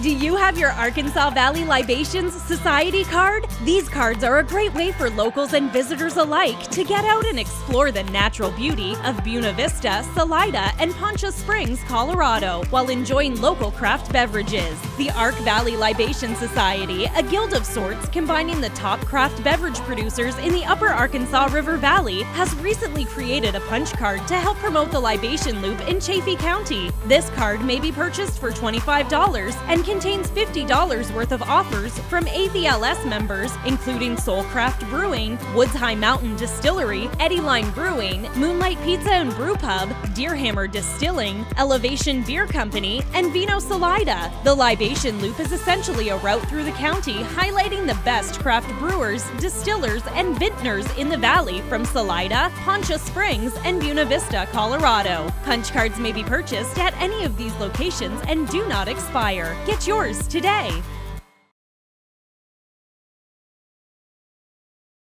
Do you have your Arkansas Valley Libations Society card? These cards are a great way for locals and visitors alike to get out and explore the natural beauty of Buena Vista, Salida, and Poncha Springs, Colorado, while enjoying local craft beverages. The Ark Valley Libation Society, a guild of sorts combining the top craft beverage producers in the upper Arkansas River Valley, has recently created a punch card to help promote the libation loop in Chaffee County. This card may be purchased for $25 and contains $50 worth of offers from AVLS members, including Soulcraft Brewing, Woods High Mountain Distillery, Eddyline Brewing, Moonlight Pizza and Brew Pub, Deerhammer Distilling, Elevation Beer Company, and Vino Salida. The libation loop is essentially a route through the county highlighting the best craft brewers, distillers, and vintners in the valley from Salida, Poncha Springs, and Buena Vista, Colorado. Punch cards may be purchased at any of these locations and do not expire. Get yours today.